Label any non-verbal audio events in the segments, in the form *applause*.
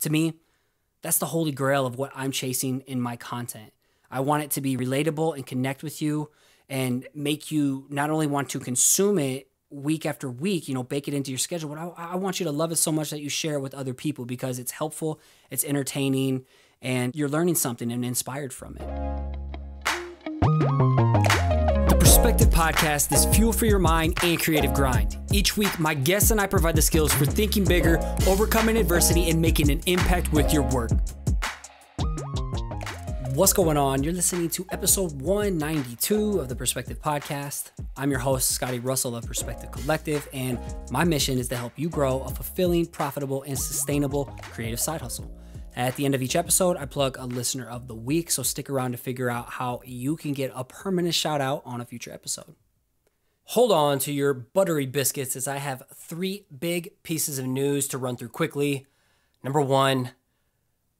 To me, that's the holy grail of what I'm chasing in my content. I want it to be relatable and connect with you and make you not only want to consume it week after week, you know, bake it into your schedule, but I, I want you to love it so much that you share it with other people because it's helpful, it's entertaining, and you're learning something and inspired from it. Podcast is fuel for your mind and creative grind. Each week, my guests and I provide the skills for thinking bigger, overcoming adversity, and making an impact with your work. What's going on? You're listening to episode 192 of the Perspective Podcast. I'm your host, Scotty Russell of Perspective Collective, and my mission is to help you grow a fulfilling, profitable, and sustainable creative side hustle. At the end of each episode, I plug a listener of the week, so stick around to figure out how you can get a permanent shout out on a future episode. Hold on to your buttery biscuits as I have three big pieces of news to run through quickly. Number one,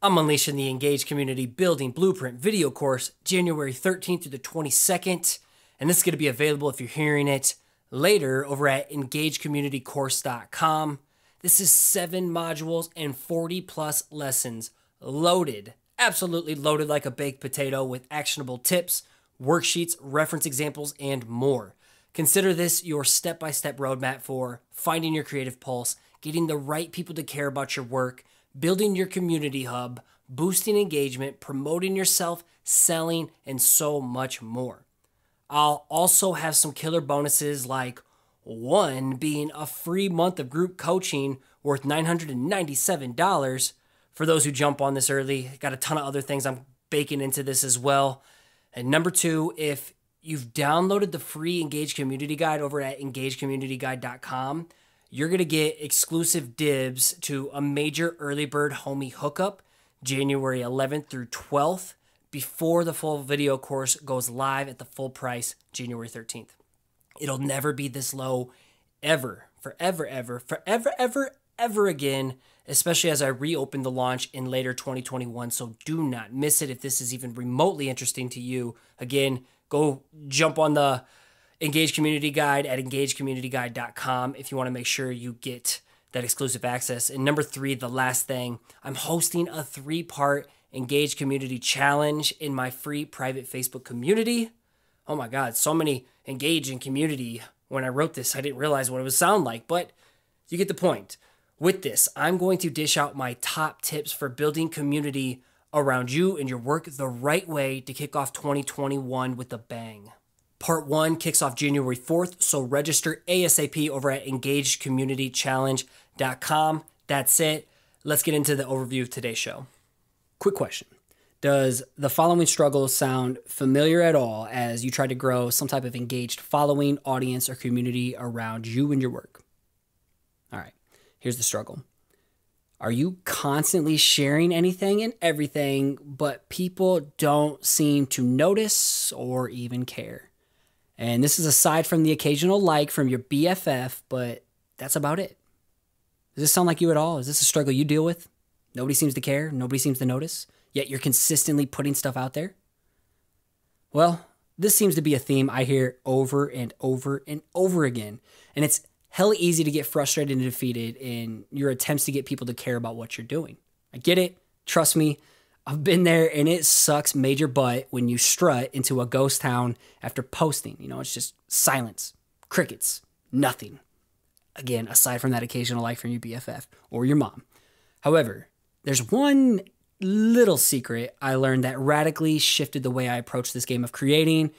I'm unleashing the Engage Community Building Blueprint video course January 13th through the 22nd. And this is going to be available if you're hearing it later over at engagecommunitycourse.com. This is seven modules and 40 plus lessons loaded, absolutely loaded like a baked potato with actionable tips, worksheets, reference examples, and more. Consider this your step by step roadmap for finding your creative pulse, getting the right people to care about your work building your community hub, boosting engagement, promoting yourself, selling, and so much more. I'll also have some killer bonuses like one being a free month of group coaching worth $997 for those who jump on this early. Got a ton of other things I'm baking into this as well. And number two, if you've downloaded the free Engage Community Guide over at engagecommunityguide.com, you're going to get exclusive dibs to a major early bird homie hookup January 11th through 12th before the full video course goes live at the full price January 13th. It'll never be this low ever, forever, ever, forever, ever, ever again, especially as I reopen the launch in later 2021. So do not miss it if this is even remotely interesting to you. Again, go jump on the Engage Community Guide at engagecommunityguide.com if you want to make sure you get that exclusive access. And number three, the last thing, I'm hosting a three part Engage Community Challenge in my free private Facebook community. Oh my God, so many engage in community. When I wrote this, I didn't realize what it would sound like, but you get the point. With this, I'm going to dish out my top tips for building community around you and your work the right way to kick off 2021 with a bang. Part one kicks off January 4th, so register ASAP over at engagecommunitychallenge.com. That's it. Let's get into the overview of today's show. Quick question Does the following struggle sound familiar at all as you try to grow some type of engaged following, audience, or community around you and your work? All right, here's the struggle. Are you constantly sharing anything and everything, but people don't seem to notice or even care? And this is aside from the occasional like from your BFF, but that's about it. Does this sound like you at all? Is this a struggle you deal with? Nobody seems to care, nobody seems to notice, yet you're consistently putting stuff out there? Well, this seems to be a theme I hear over and over and over again. And it's hell easy to get frustrated and defeated in your attempts to get people to care about what you're doing. I get it. Trust me, I've been there and it sucks major butt when you strut into a ghost town after posting. You know, it's just silence, crickets, nothing. Again, aside from that occasional like from your BFF or your mom. However, there's one little secret I learned that radically shifted the way I approach this game of creating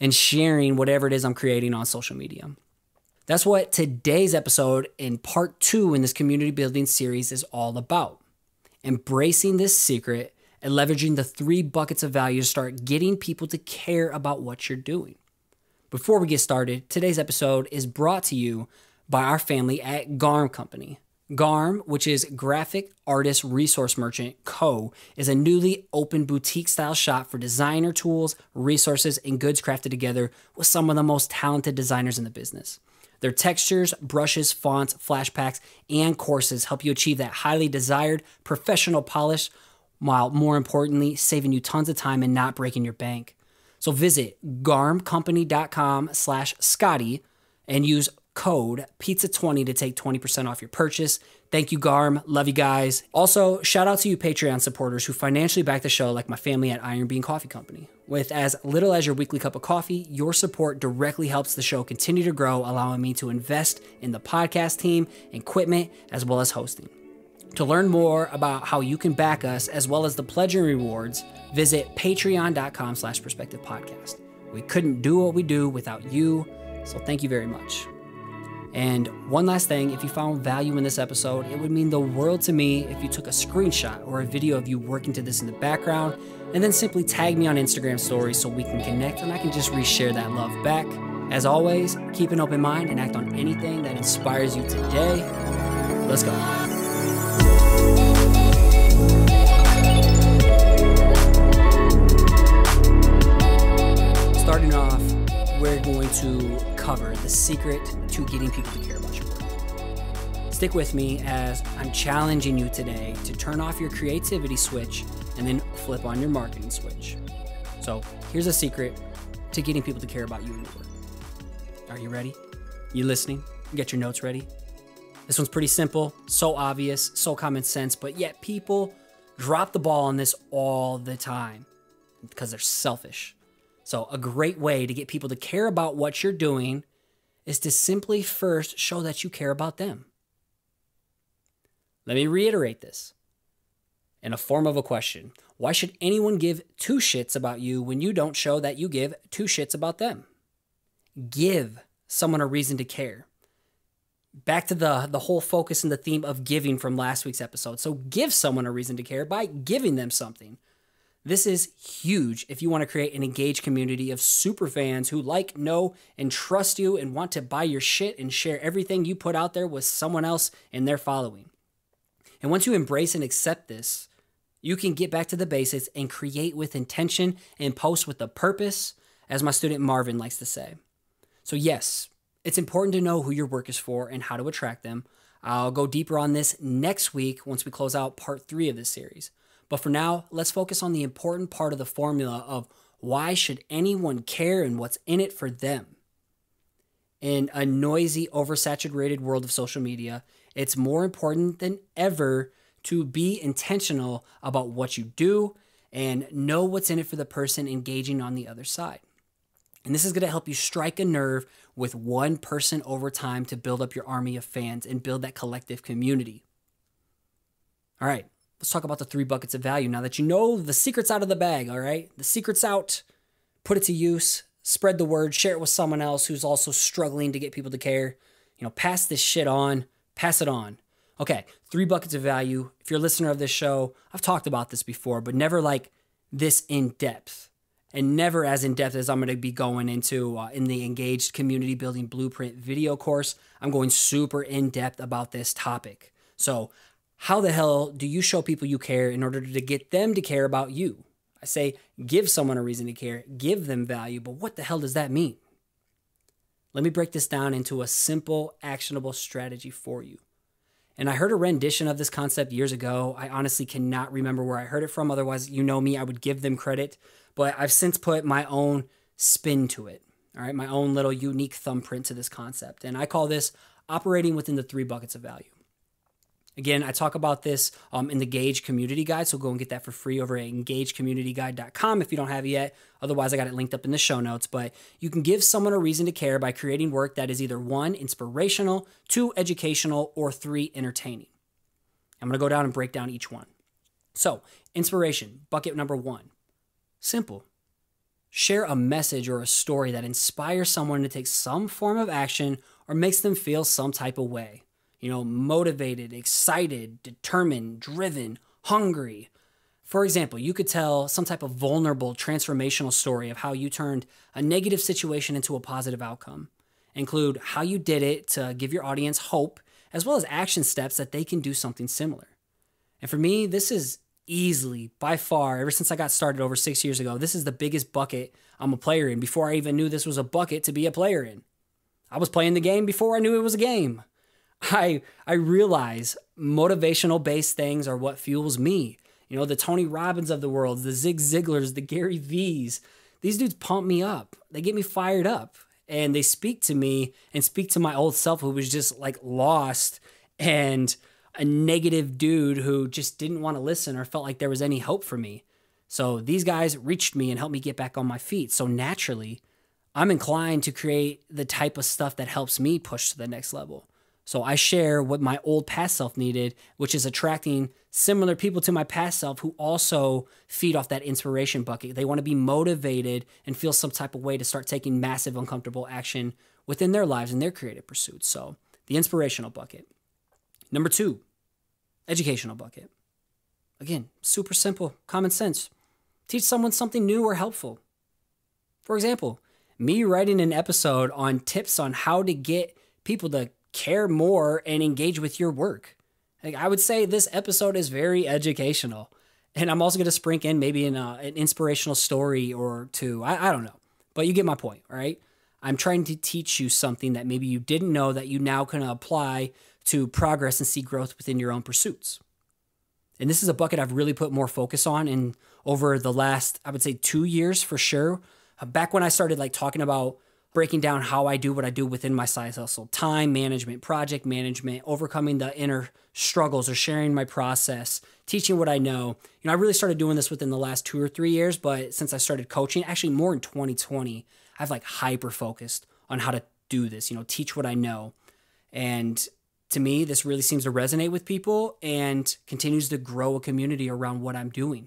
and sharing whatever it is I'm creating on social media. That's what today's episode in part two in this community building series is all about. Embracing this secret and leveraging the three buckets of value to start getting people to care about what you're doing. Before we get started, today's episode is brought to you by our family at Garm Company. Garm, which is Graphic Artist Resource Merchant Co., is a newly opened boutique style shop for designer tools, resources, and goods crafted together with some of the most talented designers in the business. Their textures, brushes, fonts, flash packs, and courses help you achieve that highly desired professional polish while more importantly, saving you tons of time and not breaking your bank. So visit garmcompany.com slash Scotty and use code pizza20 to take 20% off your purchase. Thank you, Garm. Love you guys. Also, shout out to you Patreon supporters who financially back the show, like my family at Iron Bean Coffee Company. With as little as your weekly cup of coffee, your support directly helps the show continue to grow, allowing me to invest in the podcast team, equipment, as well as hosting. To learn more about how you can back us, as well as the pledge and rewards, visit patreon.com slash perspective podcast. We couldn't do what we do without you, so thank you very much. And one last thing, if you found value in this episode, it would mean the world to me if you took a screenshot or a video of you working to this in the background and then simply tag me on Instagram stories so we can connect and I can just reshare that love back. As always, keep an open mind and act on anything that inspires you today. Let's go. Starting off, we're going to cover the secret to getting people to care about your work. Stick with me as I'm challenging you today to turn off your creativity switch and then flip on your marketing switch. So, here's a secret to getting people to care about you and your work. Are you ready? You listening? get your notes ready? This one's pretty simple, so obvious, so common sense, but yet people drop the ball on this all the time because they're selfish. So, a great way to get people to care about what you're doing is to simply first show that you care about them. Let me reiterate this in a form of a question. Why should anyone give two shits about you when you don't show that you give two shits about them? Give someone a reason to care. Back to the, the whole focus and the theme of giving from last week's episode. So, give someone a reason to care by giving them something. This is huge if you want to create an engaged community of super fans who like, know, and trust you and want to buy your shit and share everything you put out there with someone else in their following. And once you embrace and accept this, you can get back to the basics and create with intention and post with a purpose, as my student Marvin likes to say. So, yes, it's important to know who your work is for and how to attract them. I'll go deeper on this next week once we close out part three of this series. But for now, let's focus on the important part of the formula of why should anyone care and what's in it for them. In a noisy, oversaturated world of social media, it's more important than ever to be intentional about what you do and know what's in it for the person engaging on the other side. And this is going to help you strike a nerve with one person over time to build up your army of fans and build that collective community. All right, let's talk about the three buckets of value now that you know the secret's out of the bag, all right? The secret's out. Put it to use, spread the word, share it with someone else who's also struggling to get people to care. You know, pass this shit on, pass it on. Okay, three buckets of value. If you're a listener of this show, I've talked about this before, but never like this in depth and never as in depth as I'm going to be going into uh, in the engaged community building blueprint video course. I'm going super in depth about this topic. So, how the hell do you show people you care in order to get them to care about you? I say give someone a reason to care, give them value, but what the hell does that mean? Let me break this down into a simple, actionable strategy for you. And I heard a rendition of this concept years ago. I honestly cannot remember where I heard it from. Otherwise, you know me, I would give them credit. But I've since put my own spin to it. All right, my own little unique thumbprint to this concept. And I call this operating within the three buckets of value. Again, I talk about this um, in the Gauge Community Guide, so go and get that for free over at engagecommunityguide.com if you don't have it yet. Otherwise, I got it linked up in the show notes. But you can give someone a reason to care by creating work that is either one, inspirational, two, educational, or three, entertaining. I'm going to go down and break down each one. So, inspiration, bucket number one. Simple. Share a message or a story that inspires someone to take some form of action or makes them feel some type of way you know, motivated, excited, determined, driven, hungry. For example, you could tell some type of vulnerable, transformational story of how you turned a negative situation into a positive outcome. Include how you did it to give your audience hope, as well as action steps that they can do something similar. And for me, this is easily, by far, ever since I got started over six years ago, this is the biggest bucket I'm a player in before I even knew this was a bucket to be a player in. I was playing the game before I knew it was a game. I I realize motivational based things are what fuels me. You know, the Tony Robbins of the world, the Zig Ziglars, the Gary V's. These dudes pump me up. They get me fired up and they speak to me and speak to my old self who was just like lost and a negative dude who just didn't want to listen or felt like there was any hope for me. So these guys reached me and helped me get back on my feet. So naturally, I'm inclined to create the type of stuff that helps me push to the next level. So I share what my old past self needed, which is attracting similar people to my past self who also feed off that inspiration bucket. They want to be motivated and feel some type of way to start taking massive, uncomfortable action within their lives and their creative pursuits. So the inspirational bucket. Number two, educational bucket. Again, super simple, common sense. Teach someone something new or helpful. For example, me writing an episode on tips on how to get people to care more and engage with your work. Like I would say this episode is very educational. And I'm also going to sprinkle in maybe an, uh, an inspirational story or two. I, I don't know. But you get my point, right? I'm trying to teach you something that maybe you didn't know that you now can apply to progress and see growth within your own pursuits. And this is a bucket I've really put more focus on in over the last, I would say, two years for sure. Uh, back when I started like talking about breaking down how I do what I do within my side hustle time management, project management, overcoming the inner struggles or sharing my process, teaching what I know. You know, I really started doing this within the last two or three years, but since I started coaching, actually more in 2020, I've like hyper focused on how to do this, you know, teach what I know. And to me, this really seems to resonate with people and continues to grow a community around what I'm doing.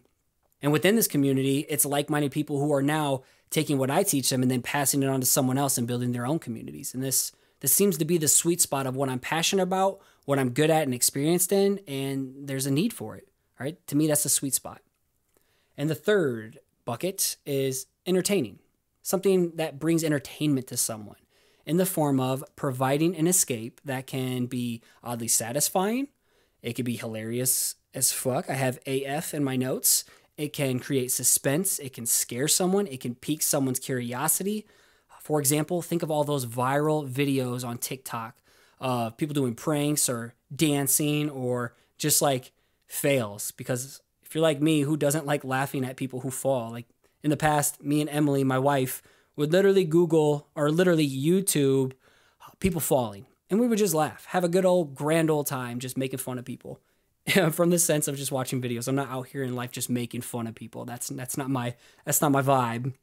And within this community, it's like minded people who are now taking what I teach them and then passing it on to someone else and building their own communities. And this this seems to be the sweet spot of what I'm passionate about, what I'm good at and experienced in, and there's a need for it. All right. To me, that's the sweet spot. And the third bucket is entertaining, something that brings entertainment to someone in the form of providing an escape that can be oddly satisfying. It could be hilarious as fuck. I have AF in my notes. It can create suspense. It can scare someone. It can pique someone's curiosity. For example, think of all those viral videos on TikTok of people doing pranks or dancing or just like fails. Because if you're like me, who doesn't like laughing at people who fall? Like in the past, me and Emily, my wife, would literally Google or literally YouTube people falling. And we would just laugh, have a good old grand old time just making fun of people. *laughs* from the sense of just watching videos. I'm not out here in life just making fun of people. That's that's not my that's not my vibe.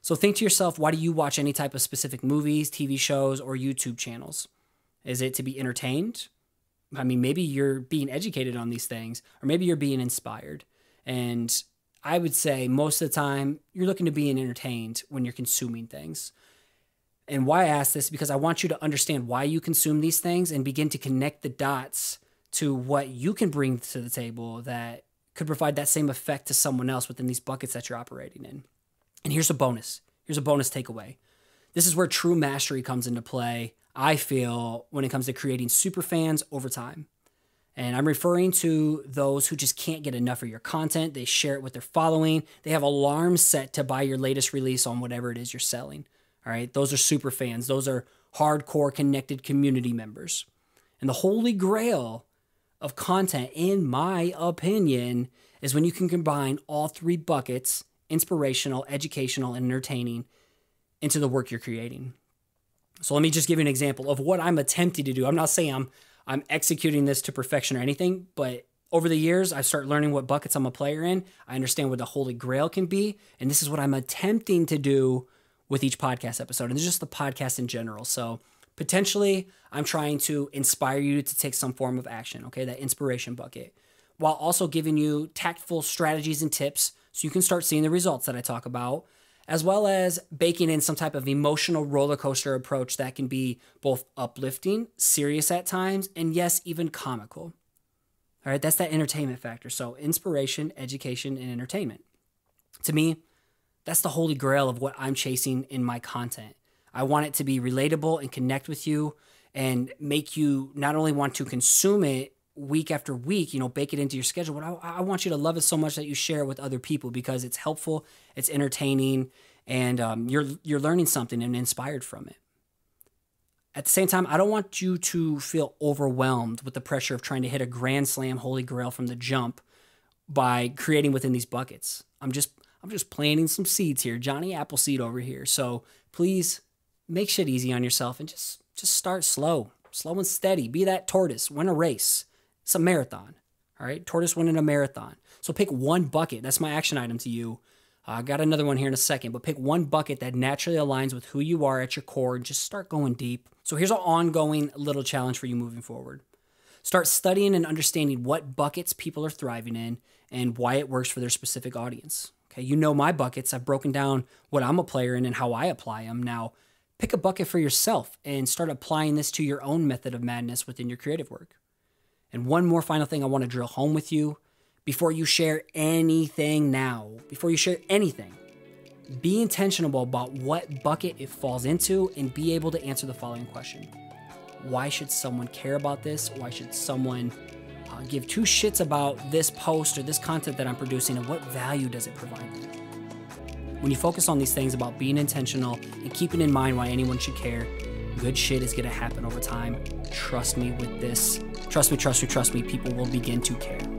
So think to yourself, why do you watch any type of specific movies, TV shows, or YouTube channels? Is it to be entertained? I mean, maybe you're being educated on these things, or maybe you're being inspired. And I would say most of the time you're looking to be entertained when you're consuming things. And why I ask this because I want you to understand why you consume these things and begin to connect the dots to what you can bring to the table that could provide that same effect to someone else within these buckets that you're operating in. And here's a bonus. Here's a bonus takeaway. This is where true mastery comes into play, I feel, when it comes to creating super fans over time. And I'm referring to those who just can't get enough of your content. They share it with their following. They have alarms set to buy your latest release on whatever it is you're selling. All right. Those are super fans. Those are hardcore connected community members. And the holy grail of content, in my opinion, is when you can combine all three buckets inspirational, educational, and entertaining into the work you're creating. So let me just give you an example of what I'm attempting to do. I'm not saying I'm I'm executing this to perfection or anything, but over the years, I start learning what buckets I'm a player in. I understand what the holy grail can be, and this is what I'm attempting to do with each podcast episode, and just the podcast in general. So potentially I'm trying to inspire you to take some form of action, okay? That inspiration bucket, while also giving you tactful strategies and tips so you can start seeing the results that I talk about, as well as baking in some type of emotional roller coaster approach that can be both uplifting, serious at times, and yes, even comical. All right, that's that entertainment factor. So, inspiration, education, and entertainment. To me, that's the holy grail of what I'm chasing in my content. I want it to be relatable and connect with you and make you not only want to consume it week after week, you know, bake it into your schedule, but I, I want you to love it so much that you share it with other people because it's helpful, it's entertaining, and um, you're you're learning something and inspired from it. At the same time, I don't want you to feel overwhelmed with the pressure of trying to hit a grand slam holy grail from the jump by creating within these buckets. I'm just I'm just planting some seeds here, Johnny Appleseed over here. So please make shit easy on yourself and just just start slow, slow and steady. Be that tortoise, win a race, It's a marathon. All right. Tortoise winning a marathon. So pick one bucket. That's my action item to you. Uh, I got another one here in a second, but pick one bucket that naturally aligns with who you are at your core and just start going deep. So here's an ongoing little challenge for you moving forward. Start studying and understanding what buckets people are thriving in and why it works for their specific audience. Okay, you know my buckets. I've broken down what I'm a player in and how I apply them. Now, pick a bucket for yourself and start applying this to your own method of madness within your creative work. And one more final thing I want to drill home with you before you share anything now, before you share anything, be intentional about what bucket it falls into and be able to answer the following question Why should someone care about this? Why should someone uh, give two shits about this post or this content that I'm producing and what value does it provide them? When you focus on these things about being intentional and keeping in mind why anyone should care, good shit is gonna happen over time. Trust me with this. Trust me, trust me, trust me, people will begin to care.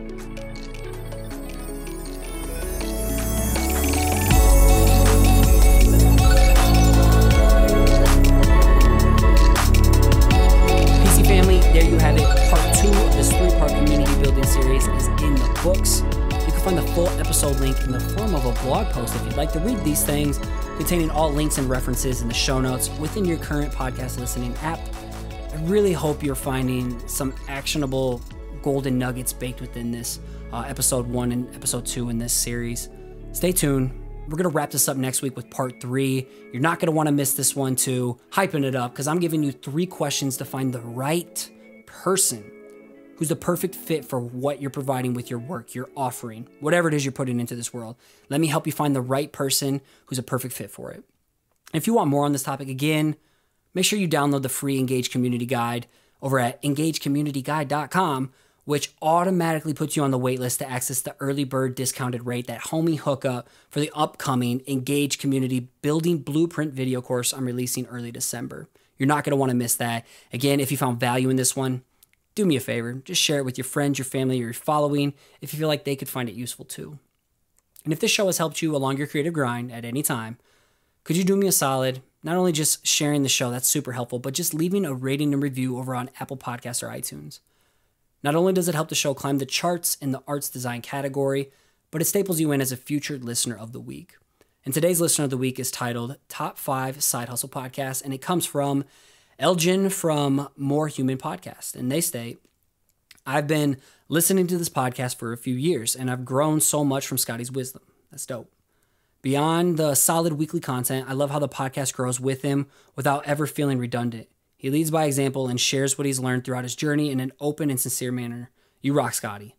Link in the form of a blog post if you'd like to read these things, containing all links and references in the show notes within your current podcast listening app. I really hope you're finding some actionable golden nuggets baked within this uh, episode one and episode two in this series. Stay tuned. We're going to wrap this up next week with part three. You're not going to want to miss this one, too. Hyping it up because I'm giving you three questions to find the right person who's the perfect fit for what you're providing with your work, your offering, whatever it is you're putting into this world. Let me help you find the right person who's a perfect fit for it. If you want more on this topic, again, make sure you download the free Engage Community Guide over at engagecommunityguide.com, which automatically puts you on the waitlist to access the early bird discounted rate, that homie hookup for the upcoming Engage Community Building Blueprint video course I'm releasing early December. You're not going to want to miss that. Again, if you found value in this one, do me a favor, just share it with your friends, your family, your following if you feel like they could find it useful too. And if this show has helped you along your creative grind at any time, could you do me a solid? Not only just sharing the show, that's super helpful, but just leaving a rating and review over on Apple Podcasts or iTunes. Not only does it help the show climb the charts in the arts design category, but it staples you in as a featured listener of the week. And today's listener of the week is titled Top 5 Side Hustle Podcast, and it comes from Elgin from More Human Podcast. And they state, I've been listening to this podcast for a few years, and I've grown so much from Scotty's wisdom. That's dope. Beyond the solid weekly content, I love how the podcast grows with him without ever feeling redundant. He leads by example and shares what he's learned throughout his journey in an open and sincere manner. You rock, Scotty.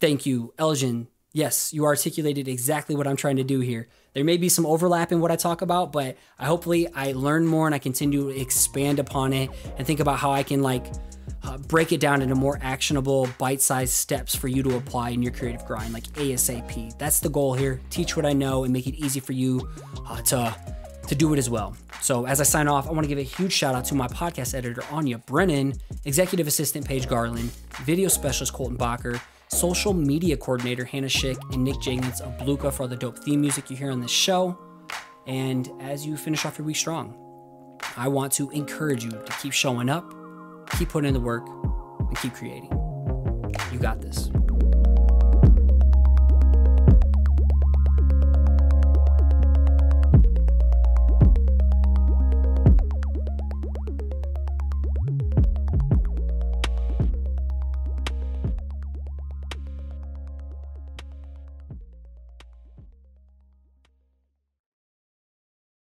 Thank you, Elgin. Yes, you articulated exactly what I'm trying to do here. There may be some overlap in what I talk about, but I hopefully I learn more and I continue to expand upon it and think about how I can like uh, break it down into more actionable, bite-sized steps for you to apply in your creative grind, like ASAP. That's the goal here. Teach what I know and make it easy for you uh, to to do it as well. So as I sign off, I want to give a huge shout out to my podcast editor Anya Brennan, executive assistant Paige Garland, video specialist Colton Bacher, social media coordinator Hannah Schick, and Nick Jenkins of Bluka for all the dope theme music you hear on this show. And as you finish off your week strong, I want to encourage you to keep showing up, keep putting in the work, and keep creating. You got this.